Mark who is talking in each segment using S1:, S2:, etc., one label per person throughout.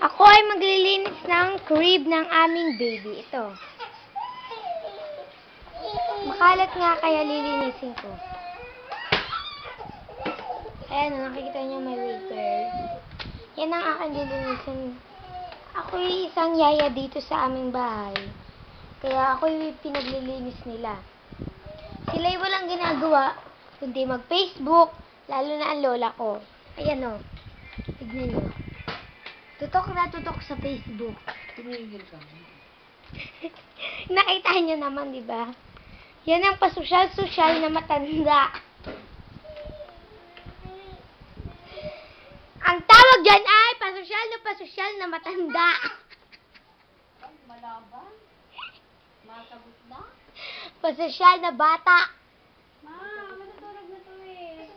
S1: Ako ay maglilinis ng crib ng aming baby. Ito. Makalat nga kaya lilinisin ko. Ayan, oh, nakikita niyo may waiter. Yan ang aking lilinisin. Ako isang yaya dito sa aming bahay. Kaya ako pinaglilinis nila. Sila'y walang ginagawa, kundi mag-Facebook, lalo na ang lola ko. Ayan o. Tignan nyo. Tutok na tutok sa Facebook.
S2: Tumigil ka.
S1: Nakita nyo naman, di ba? Yan ang pasosyal-sosyal na matanda. Ang tawag dyan ay pasosyal na pasosyal na matanda.
S2: Malaban? Masagot na?
S1: Pasosyal na bata.
S2: Ma, matutulog na to eh.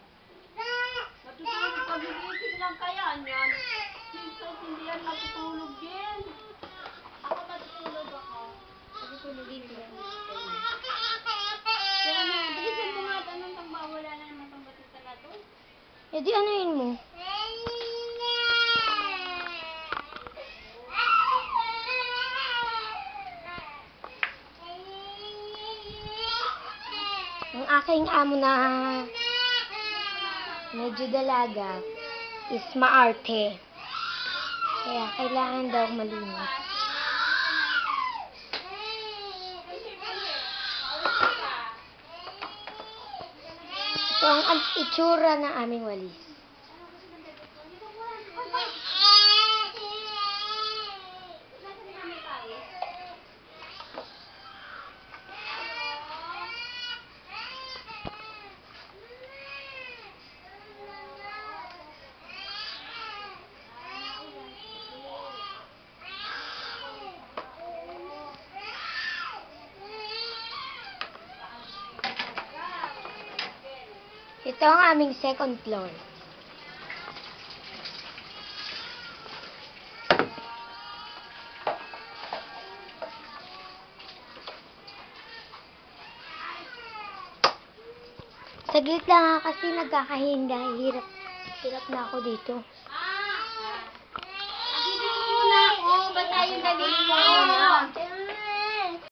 S2: Matutulog pag nagising lang kaya niyan. Hindi yan matutulog din. Ako matutulog ako. Matutulog din ko. Kaya na, bilisan mo nga tanong tang mawala na naman tong batita na to.
S1: E di ano yun mo? Ang aking amo na medyo dalaga is maarte. Kaya kailangan daw malinis. Ito ang itsura ng aming walis. Ito ang aming second floor. Saglit lang nga kasi nagkakahinga. Hirap, hirap na ako dito.